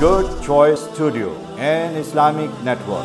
Good Choice Studio, an Islamic network.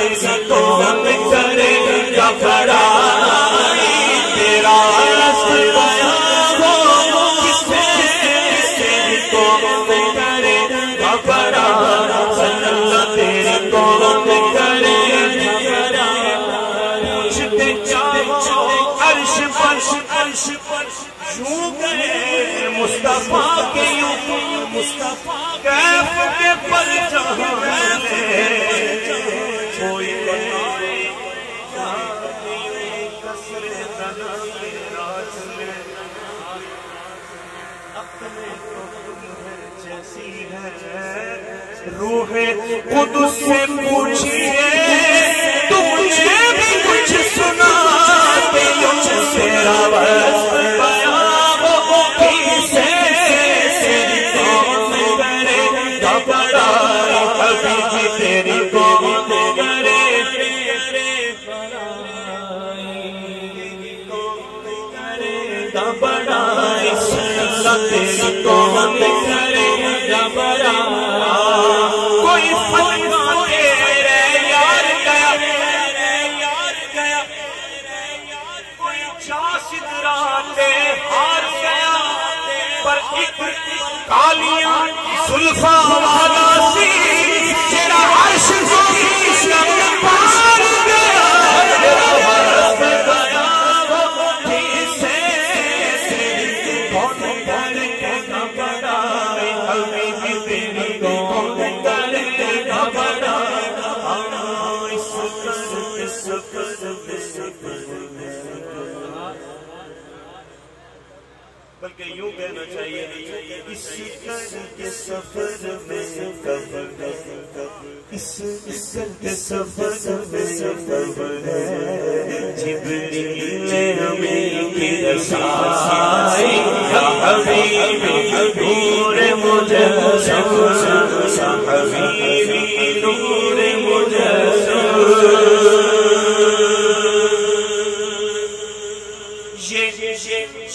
तो करे का बड़ा तेरा हो किसे तेरी करे का करे अर्श पर अर्श पर छू गए मुस्तफ़ा के यूँ मुस्तफ़ा कैफ पर जहाँ अपने को है जैसी है। रूहे खुद से पूछिए। तेरी कौन करे घबरा कोई गया यार कोई राते हार गया पर एक कालियाँ अर्श कर इस बल्कि यूँ कहना चाहिए इस के सफ़र में कब इस इस के सफ़र में कब जिब्रील हमें की रसाई हबीबी नूर मुझे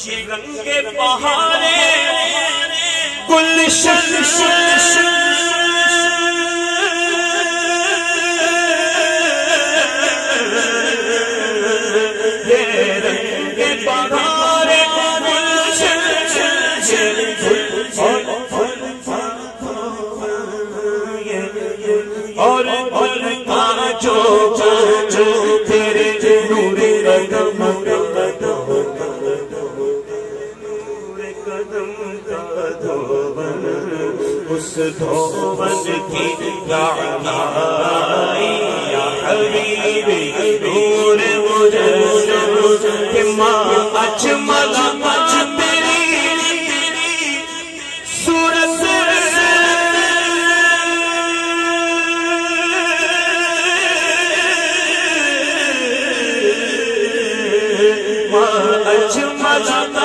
रंगे पहाड़े गुलशन कदम का धोबन उस धोबन की नूर मुझे माँ अजमल अज तेरी। अजमल